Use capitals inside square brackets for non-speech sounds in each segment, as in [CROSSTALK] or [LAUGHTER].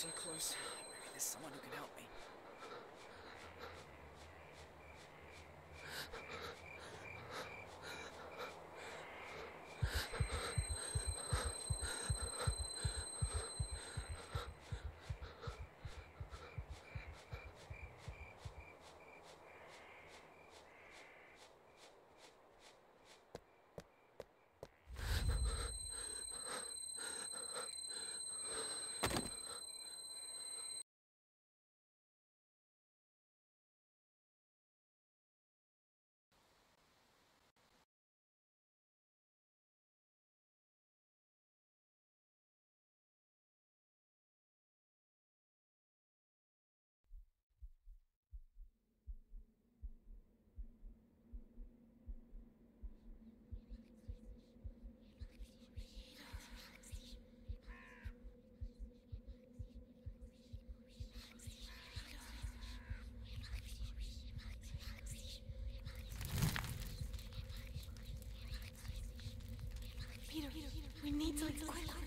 so close. Maybe there's someone who can help me. 你走你快点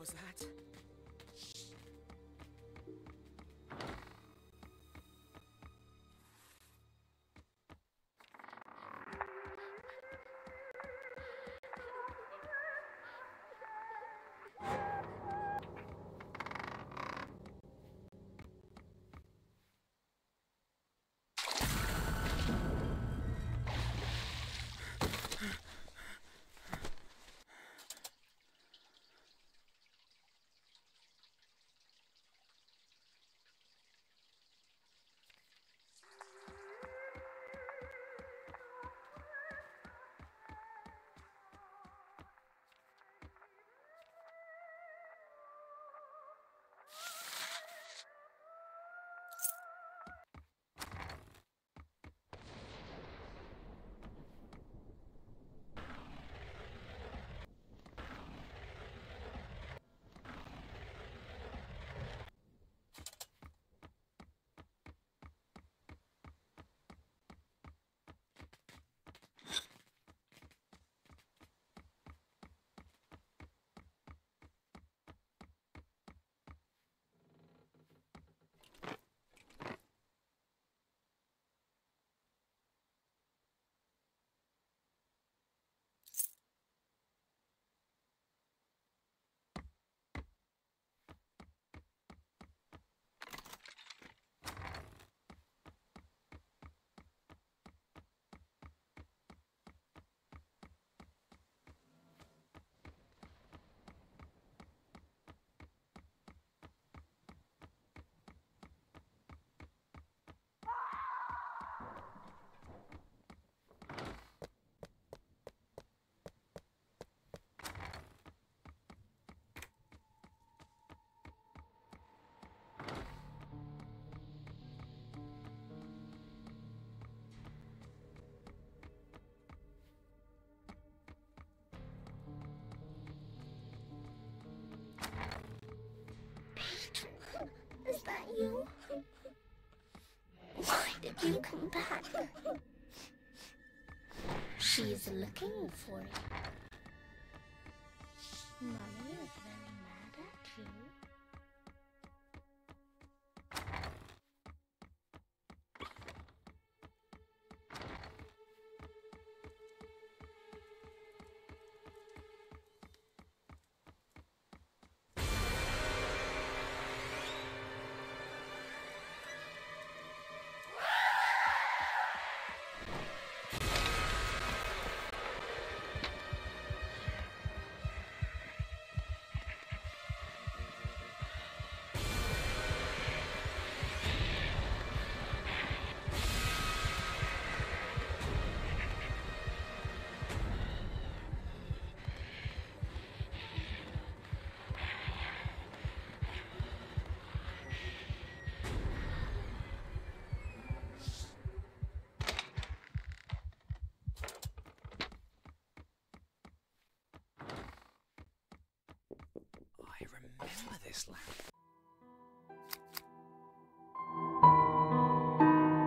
was that? You? Why did you come back? She's looking for you. I remember this lamp.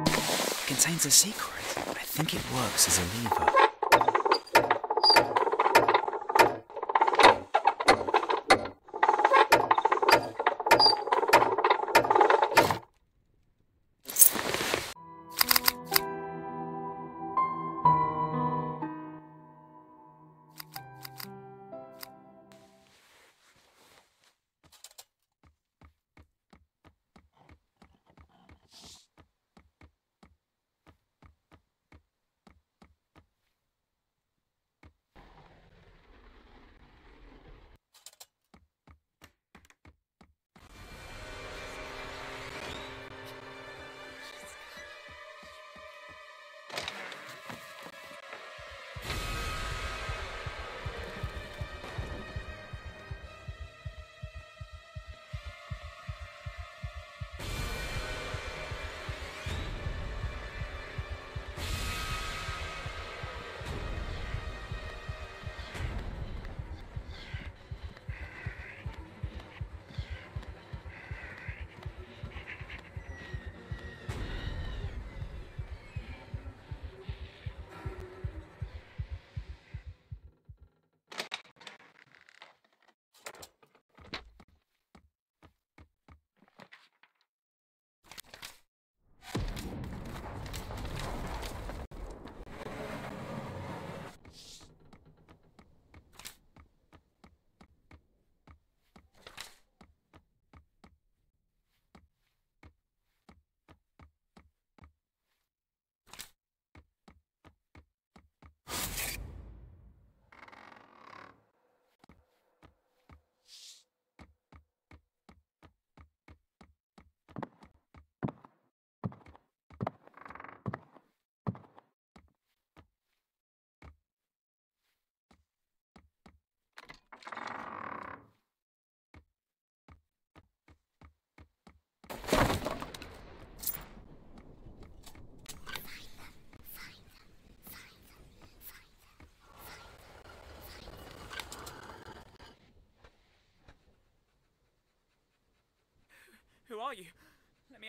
It contains a secret. I think it works as a lever.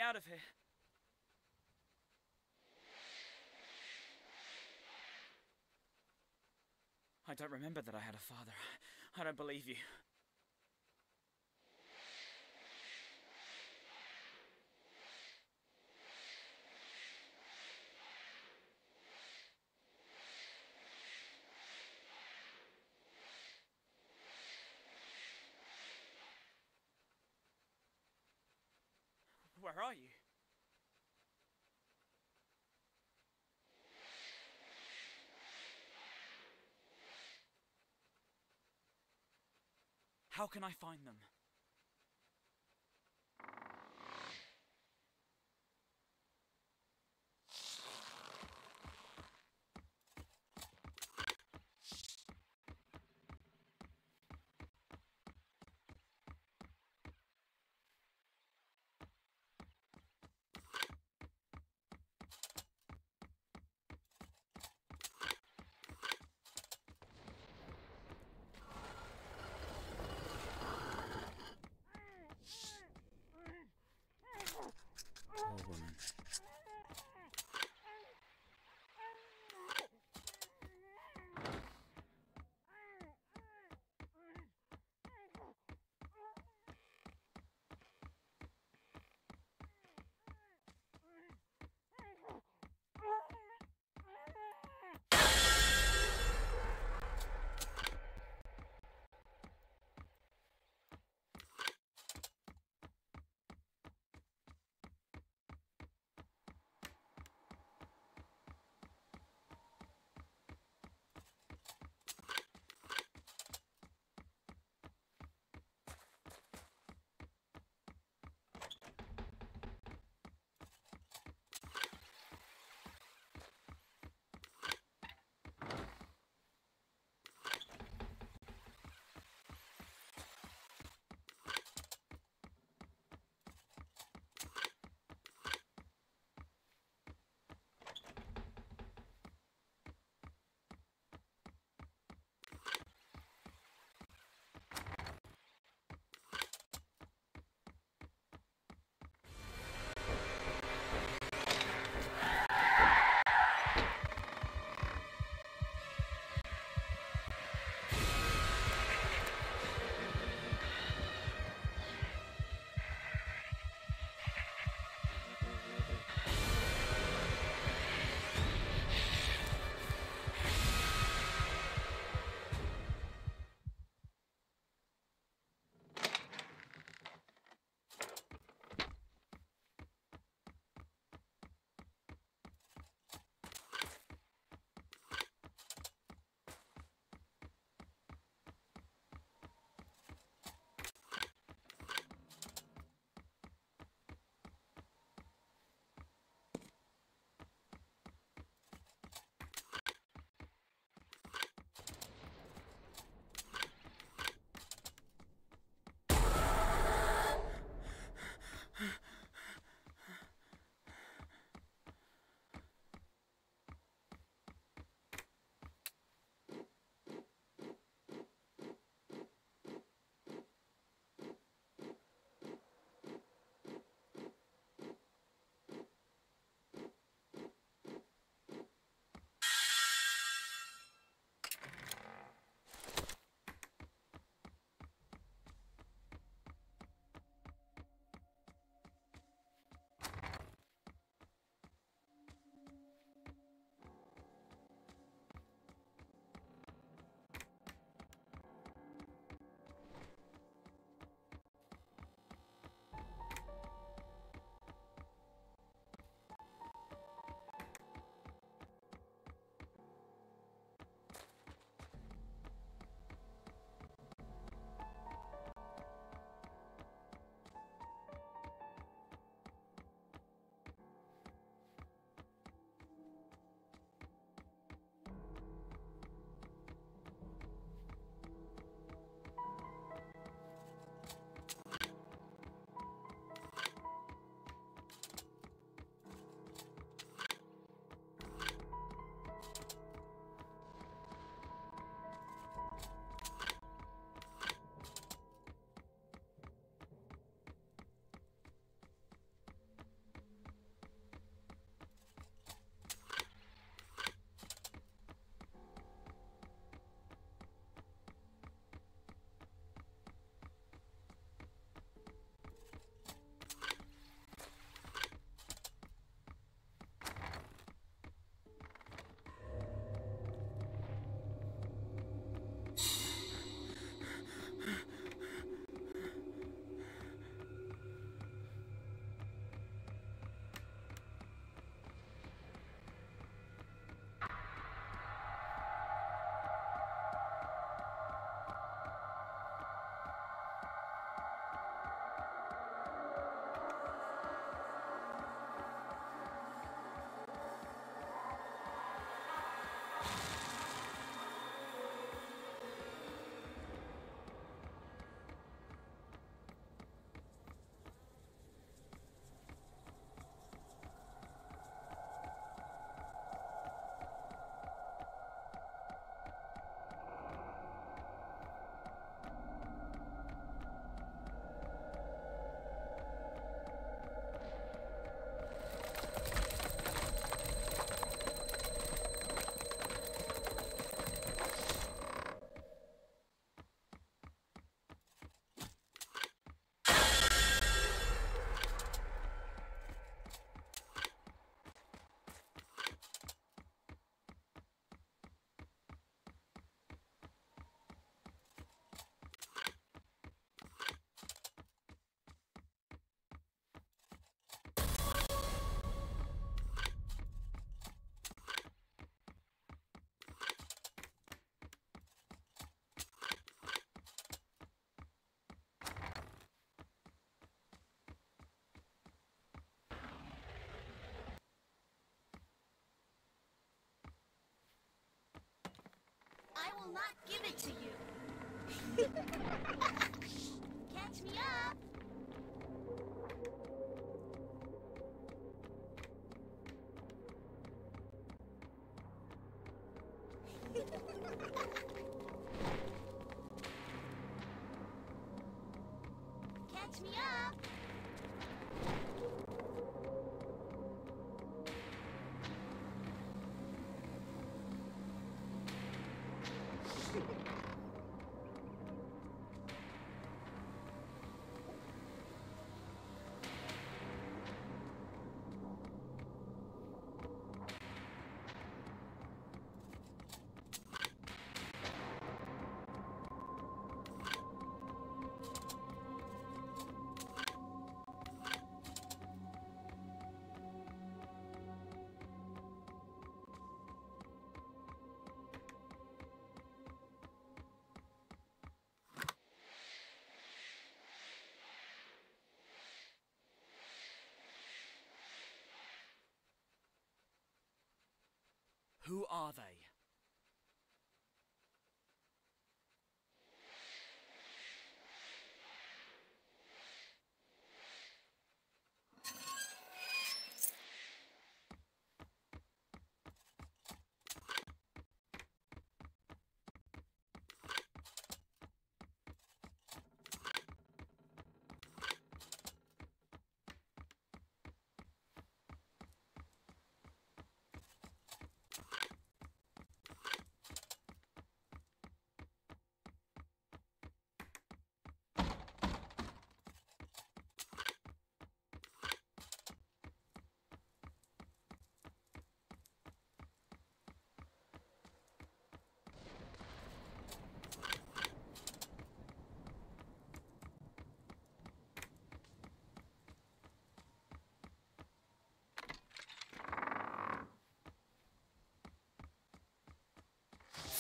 Out of here. I don't remember that I had a father. I don't believe you. Where are you? How can I find them? Will not give it to you. [LAUGHS] Catch me up. [LAUGHS] Catch me up. Who are they?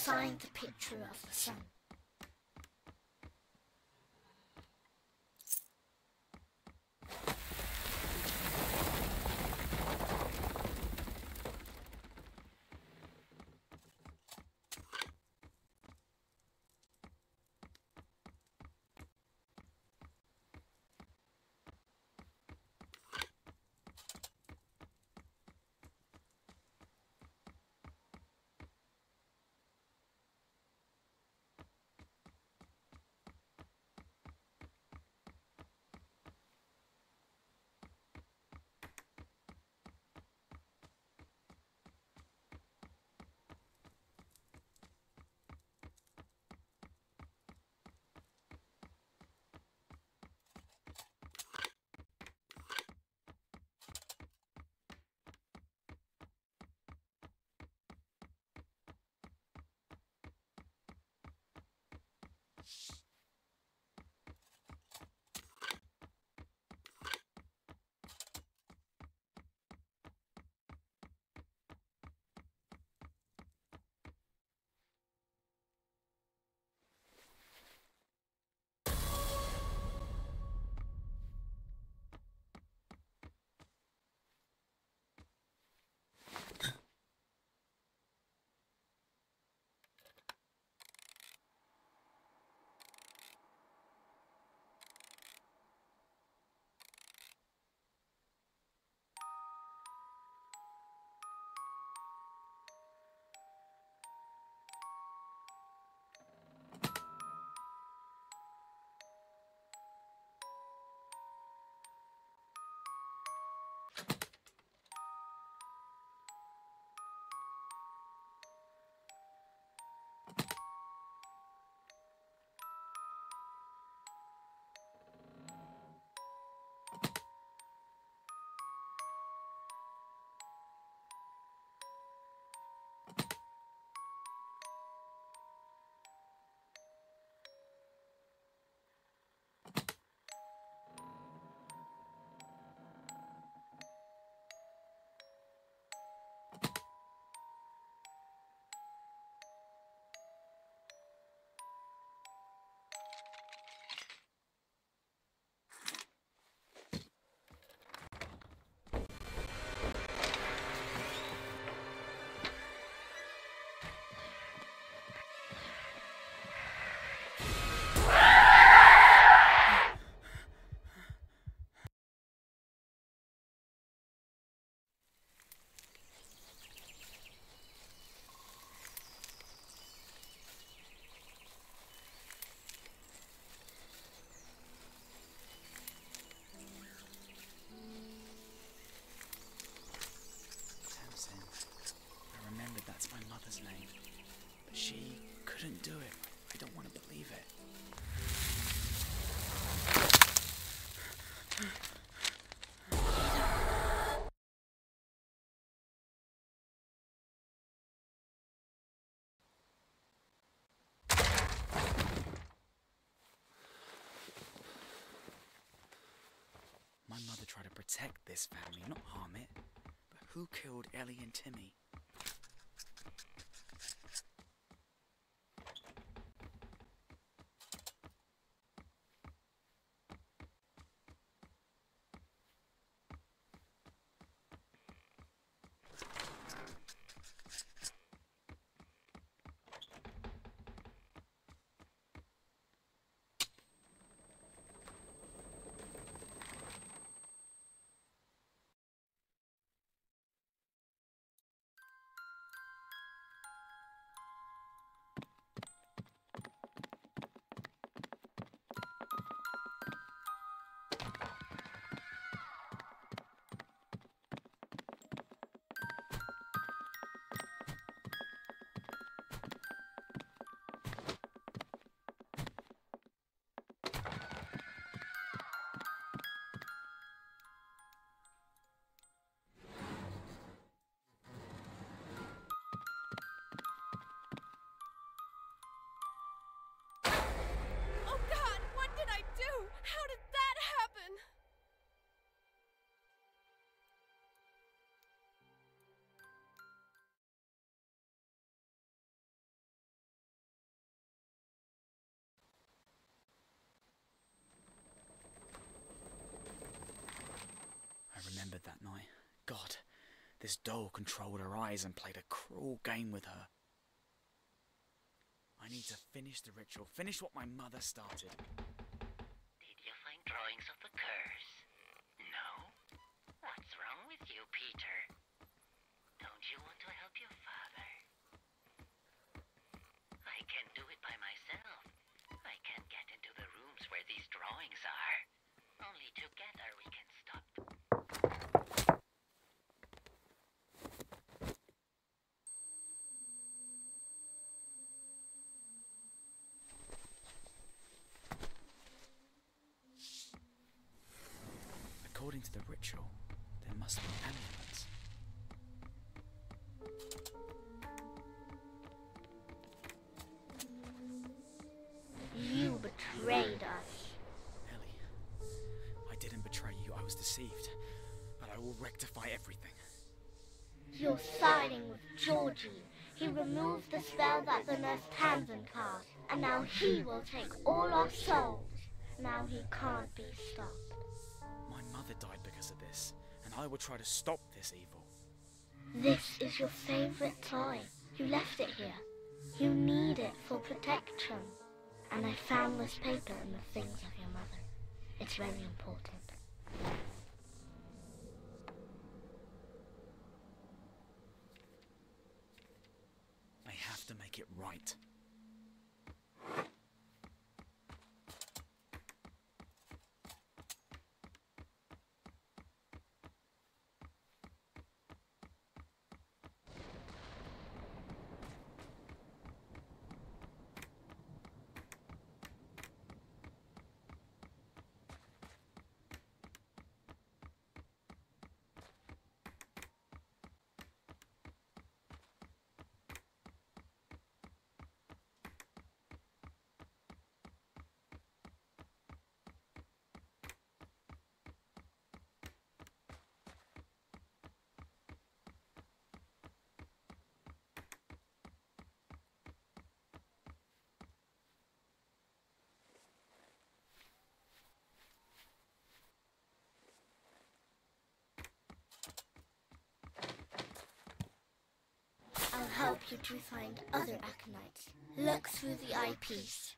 Find the picture of the sun. Shh. father's name. But she couldn't do it. I don't want to believe it. My mother tried to protect this family, not harm it. But who killed Ellie and Timmy? God, this doll controlled her eyes and played a cruel game with her. I need to finish the ritual, finish what my mother started. The spell that the nurse Tamsin cast, and now he will take all our souls. Now he can't be stopped. My mother died because of this, and I will try to stop this evil. This is your favorite toy. You left it here. You need it for protection. And I found this paper in the things of your mother. It's very important. I have to make it right. You to find other aconites. Look through the eyepiece.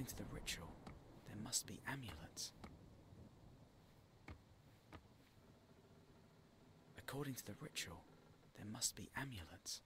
According to the ritual, there must be amulets. According to the ritual, there must be amulets.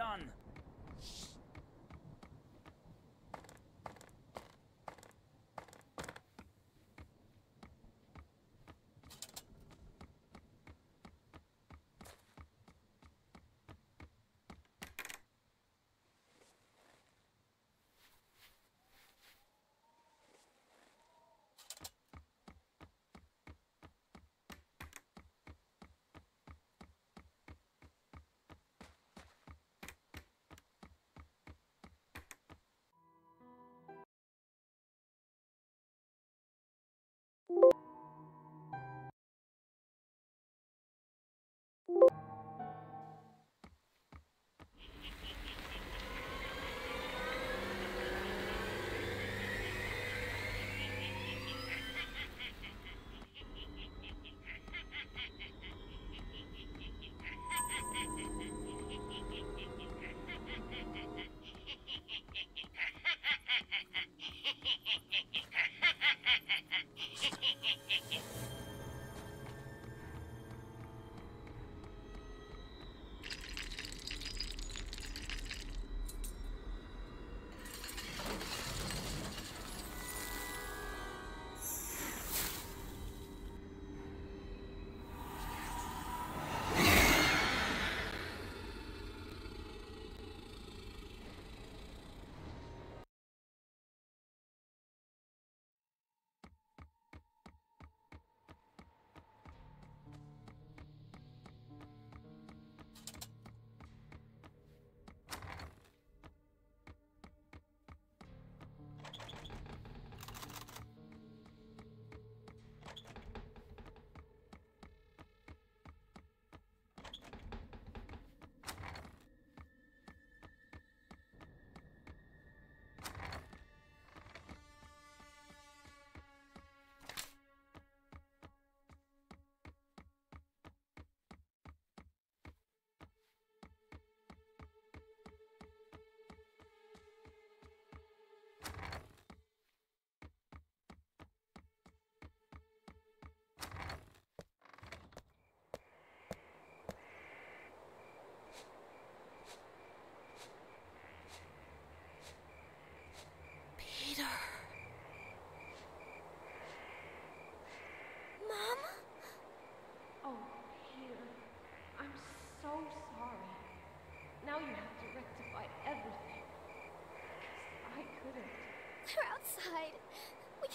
done.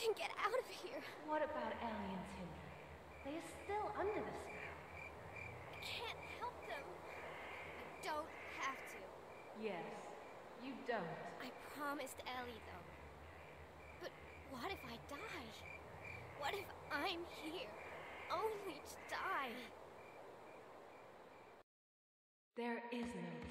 Can get out of here. What about Ellie and Timmy? They are still under the spell. I can't help them. I don't have to. Yes, you don't. I promised Ellie, though. But what if I die? What if I'm here only to die? There is no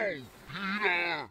Peter!